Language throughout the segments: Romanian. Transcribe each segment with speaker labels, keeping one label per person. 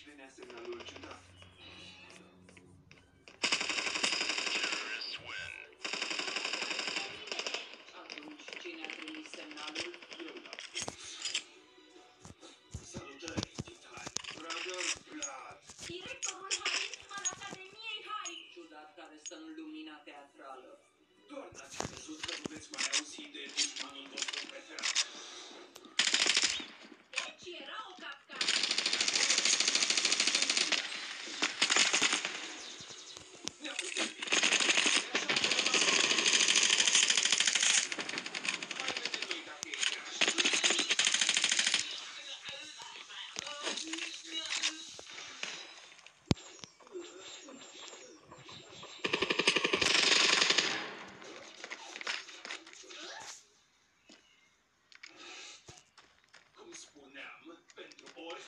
Speaker 1: hiçbirine sığınabilir.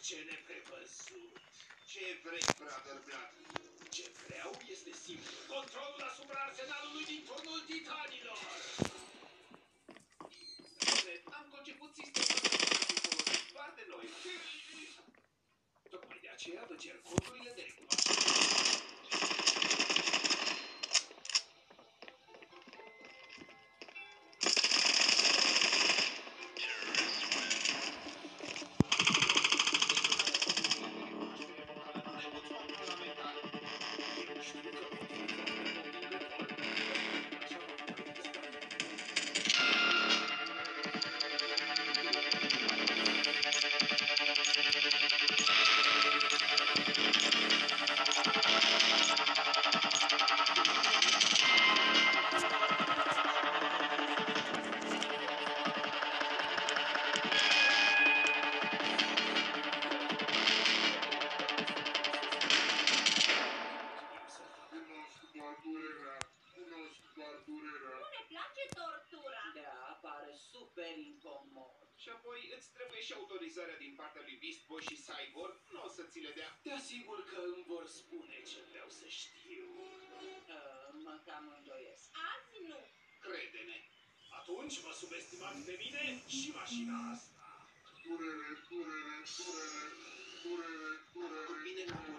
Speaker 1: ce neprevăzut! Ce vrei, brother Blood? Ce vreau este simplu. Controlul asupra arsenalului din turnul titanilor! Am conceput sistemul doar de noi. Tocmai de aceea vă cer codurile de recunoaștere. autorizarea din partea lui Beast Boy și Cyborg nu o să ți le dea. Te asigur că îmi vor spune ce vreau să știu.
Speaker 2: Uh, mă cam îndoiesc.
Speaker 3: Azi nu.
Speaker 1: Crede-ne. Atunci vă subestimați pe mine și mașina asta. Durere, durere, durere, durere, durere. Bine că am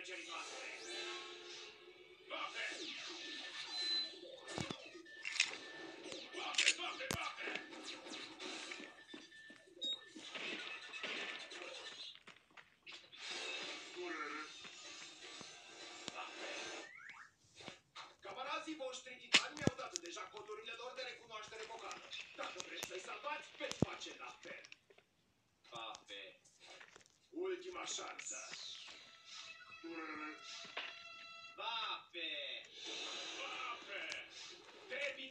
Speaker 1: legendary
Speaker 4: master.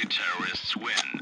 Speaker 5: anti-terrorists win.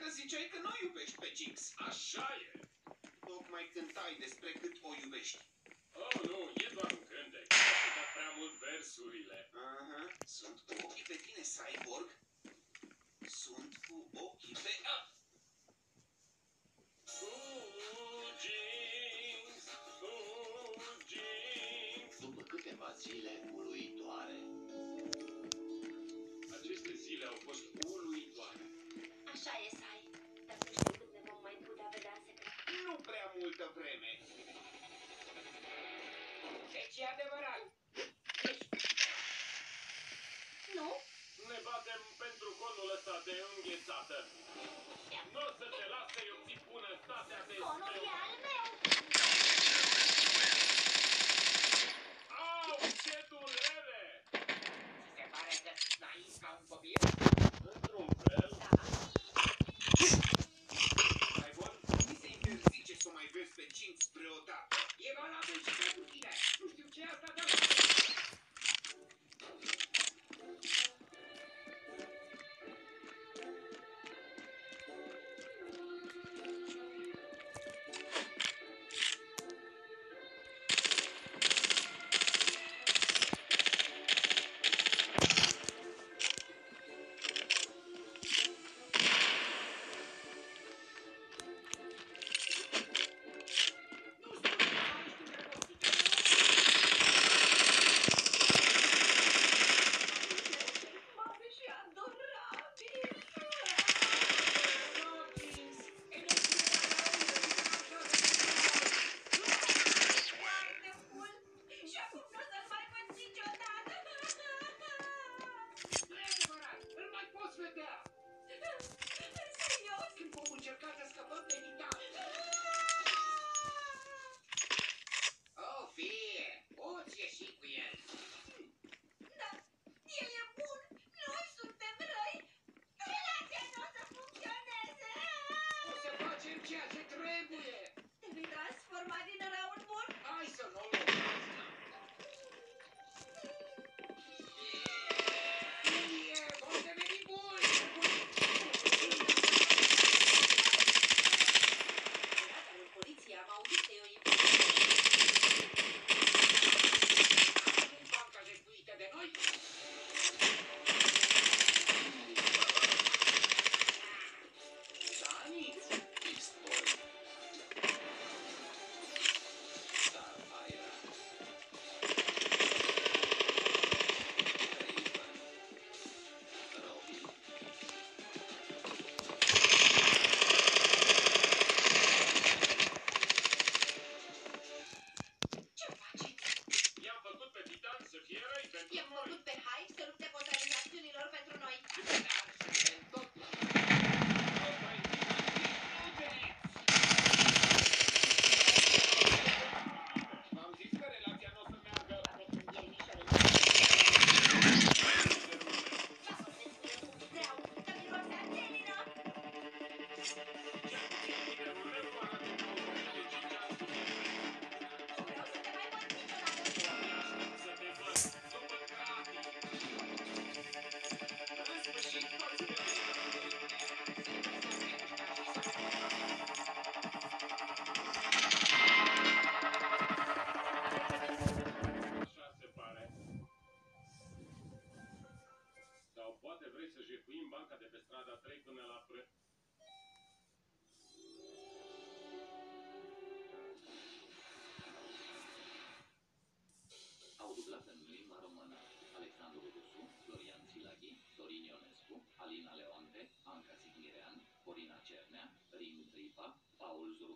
Speaker 4: că ziceai că nu iubești pe Jinx.
Speaker 5: Așa e.
Speaker 4: Tocmai cântai despre cât o iubești.
Speaker 5: Oh, nu, e doar un cântec. Ai dat prea mult versurile.
Speaker 4: Aha. Sunt cu ochii pe tine, Cyborg. Sunt cu ochii pe... Ah!
Speaker 5: Jinx, uh, Jinx.
Speaker 2: După câteva zile,
Speaker 6: Jab them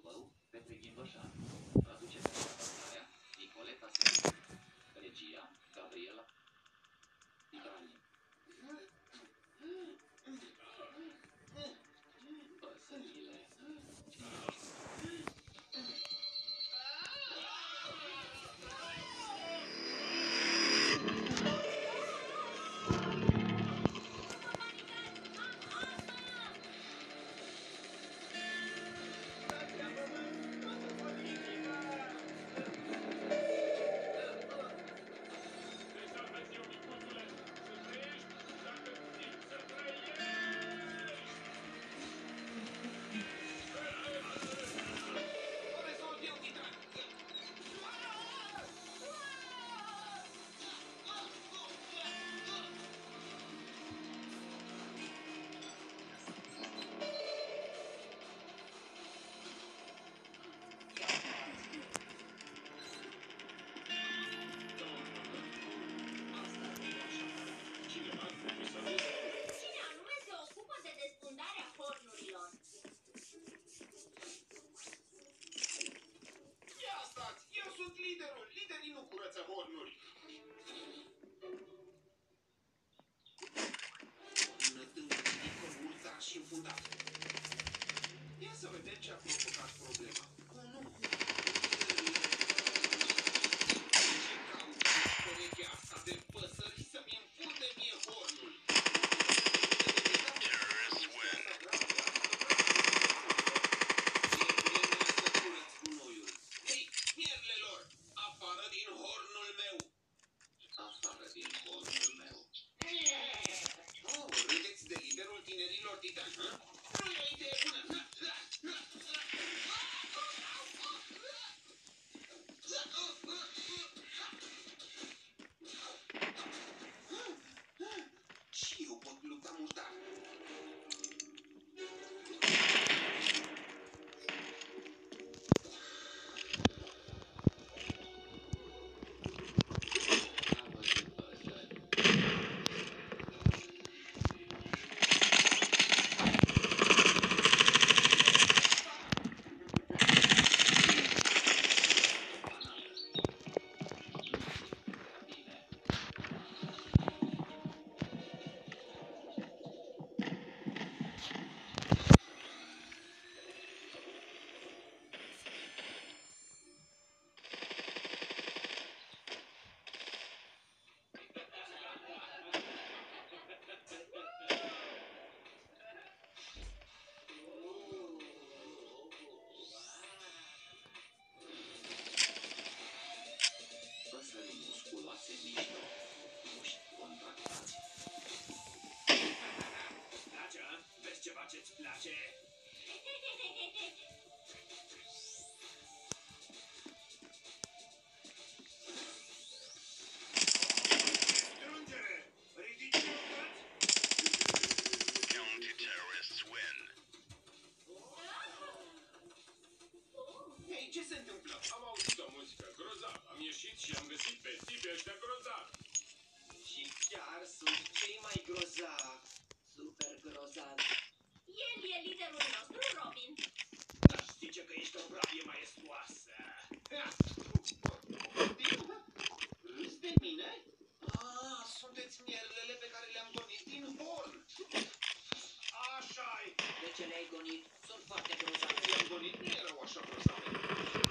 Speaker 6: Global Petregin Bashar. sunt cei mai
Speaker 4: grozavi. Super grozavi.
Speaker 2: El e
Speaker 5: liderul nostru,
Speaker 2: Robin. Aș zice că
Speaker 4: ești o brabie maestoasă. Râzi de
Speaker 3: mine? Ah,
Speaker 1: sunteți mierlele pe care le-am gonit din hol. așa -i. De
Speaker 4: ce
Speaker 7: le-ai gonit? Sunt foarte grozave.
Speaker 4: Le-am gonit? Nu erau așa grozave.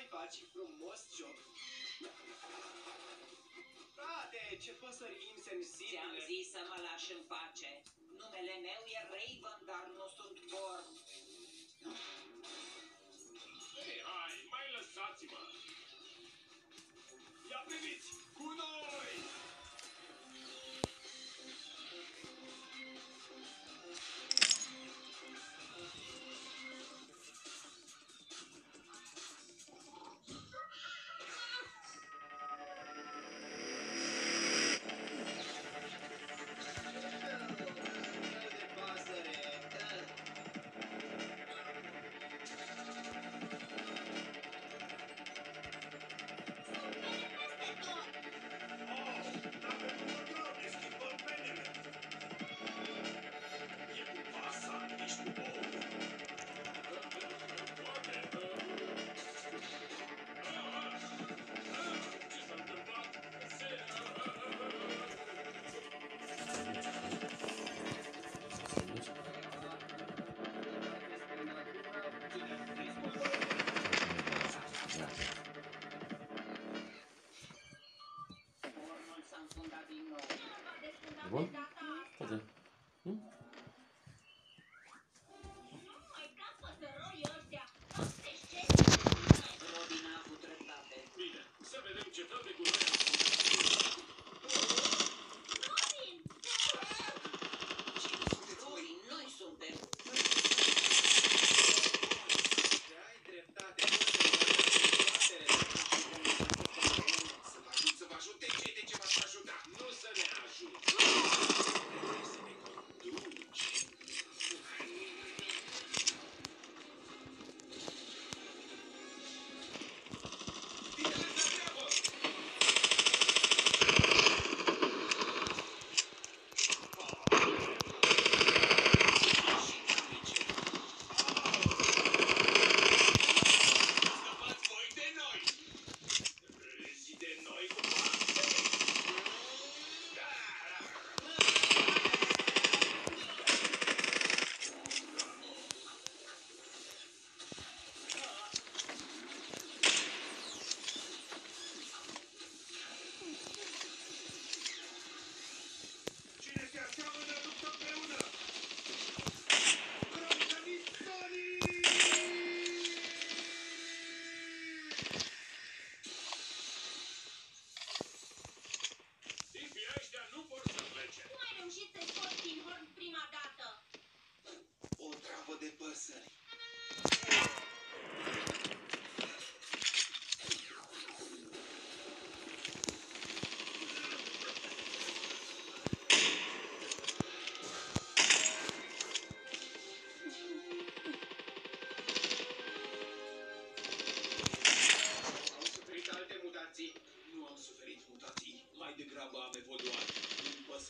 Speaker 4: mai faci frumos job. Frate, ce păsări insensibile!
Speaker 7: Ți-am zis să mă lași în pace. Numele meu e Raven.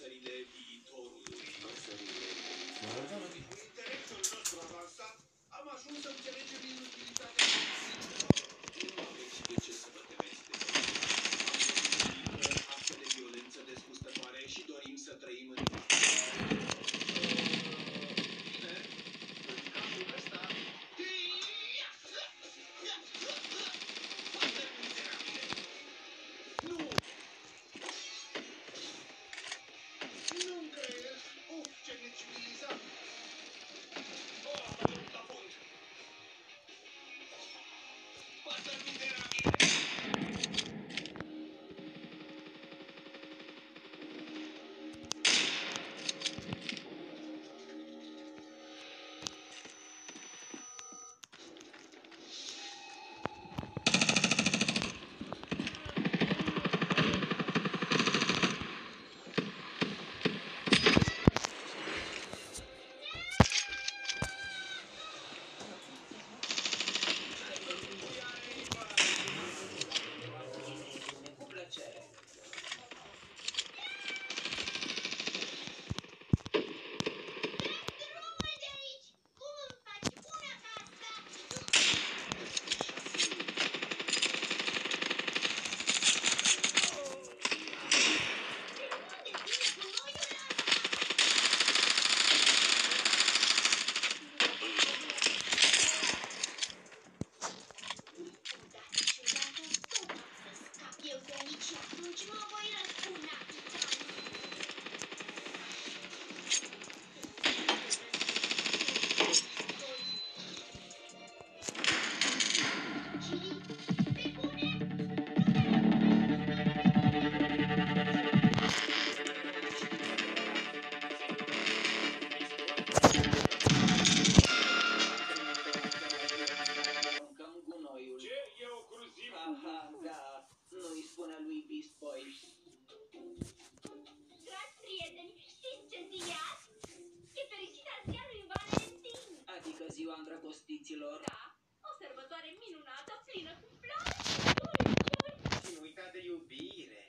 Speaker 1: serie
Speaker 4: de
Speaker 7: îndrăgostiților.
Speaker 3: Da, o sărbătoare minunată, plină cu flori, flori, flori.
Speaker 1: Și nu uita de iubire.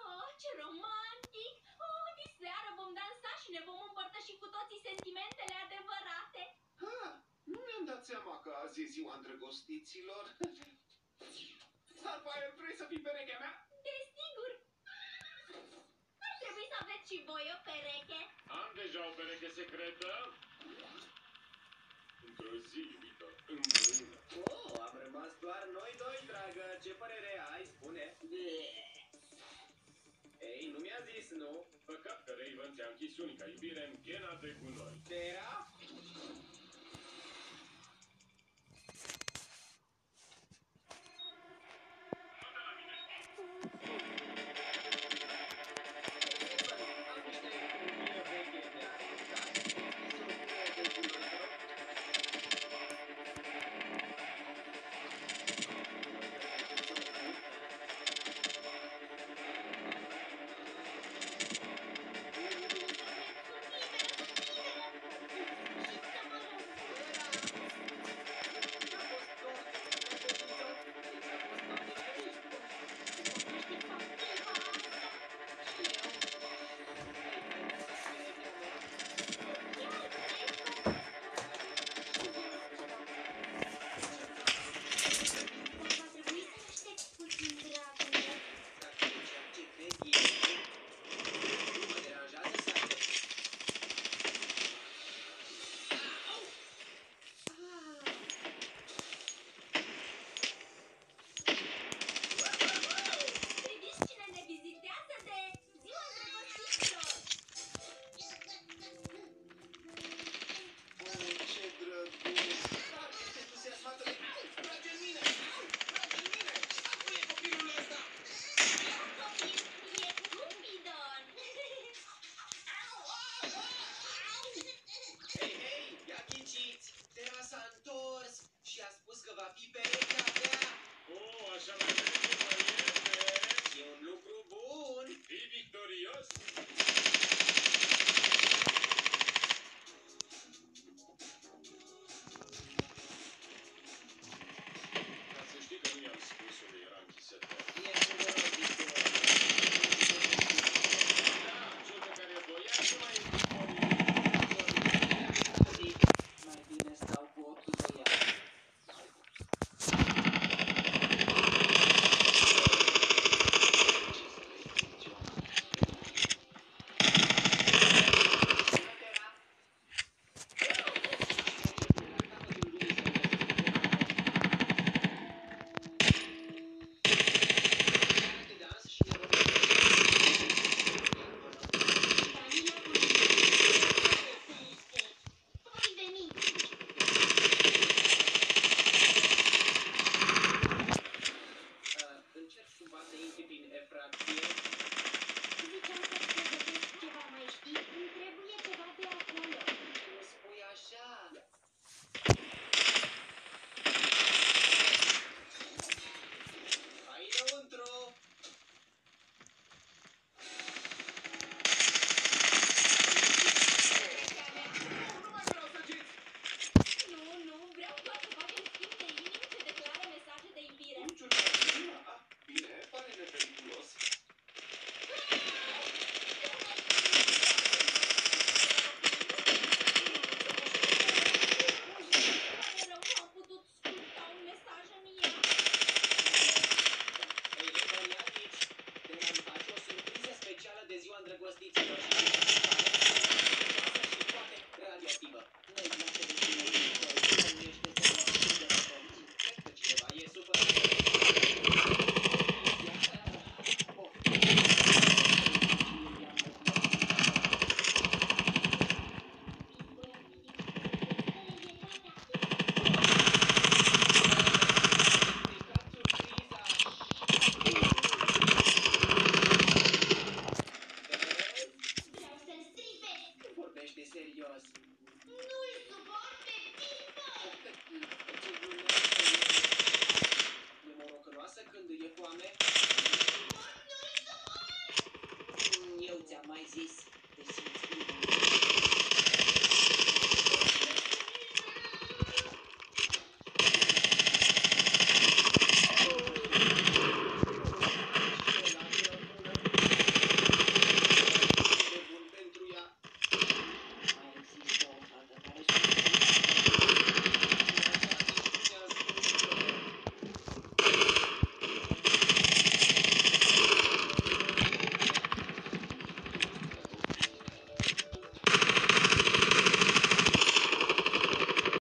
Speaker 3: Oh, ce romantic! Oh, diseară vom dansa și ne vom împărtăși cu toții sentimentele adevărate.
Speaker 4: Ha, nu mi-am dat seama că azi e ziua îndrăgostiților.
Speaker 1: Starfire, vrei să fii perechea mea?
Speaker 3: Desigur! Ar trebui să aveți și voi o pereche.
Speaker 1: Am deja o pereche secretă. Într-o zi, iubitor, împreună.
Speaker 8: Oh, am rămas doar noi doi, dragă. Ce părere ai? Spune. Ei, nu mi-a zis, nu?
Speaker 1: Păcat că Raven ți-a închis unica iubire în ghena de gunoi.
Speaker 8: Ce era?